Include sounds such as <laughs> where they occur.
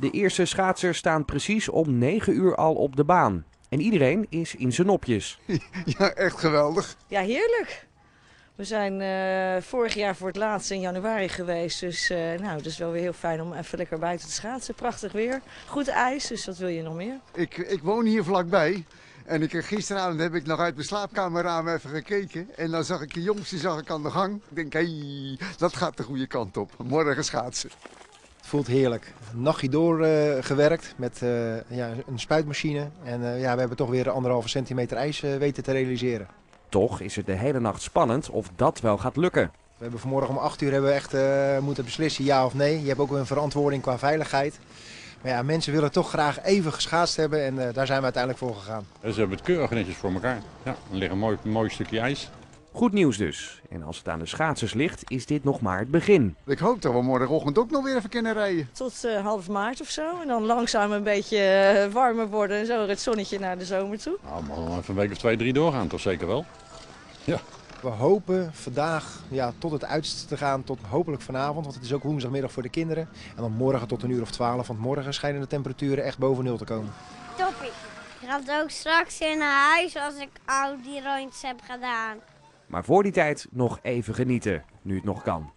De eerste schaatsers staan precies om 9 uur al op de baan. En iedereen is in zijn nopjes. <laughs> Ja, echt geweldig. Ja, heerlijk. We zijn eh, vorig jaar voor het laatst in januari geweest. Dus uh, nou, het is wel weer heel fijn om even lekker buiten te schaatsen. Prachtig weer. Goed ijs, dus wat wil je nog meer? Ik, ik woon hier vlakbij. En ik, gisteravond heb ik nog uit mijn slaapkamerraam even gekeken. En dan zag ik de jongste zag ik aan de gang. Ik denk, hé, hey, dat gaat de goede kant op. Morgen schaatsen. Het voelt heerlijk. Een nachtje doorgewerkt uh, met uh, ja, een spuitmachine. En uh, ja, we hebben toch weer anderhalve centimeter ijs weten te realiseren. Toch is het de hele nacht spannend of dat wel gaat lukken. We hebben vanmorgen om 8 uur hebben we echt moeten beslissen ja of nee. Je hebt ook een verantwoording qua veiligheid. Maar ja, mensen willen toch graag even geschaatst hebben en daar zijn we uiteindelijk voor gegaan. Ze hebben het keurig netjes voor elkaar. Ja, er ligt een mooi, mooi stukje ijs. Goed nieuws dus. En als het aan de schaatsers ligt, is dit nog maar het begin. Ik hoop dat we morgenochtend ook nog weer even kunnen rijden. Tot uh, half maart of zo. En dan langzaam een beetje uh, warmer worden en zo het zonnetje naar de zomer toe. Nou, mogen even een week of twee, drie doorgaan, toch zeker wel? Ja. We hopen vandaag ja, tot het uiterste te gaan, tot hopelijk vanavond. Want het is ook woensdagmiddag voor de kinderen. En dan morgen tot een uur of twaalf, want morgen schijnen de temperaturen echt boven nul te komen. Toppie. Je gaat ook straks weer naar huis als ik al die rondjes heb gedaan. Maar voor die tijd nog even genieten, nu het nog kan.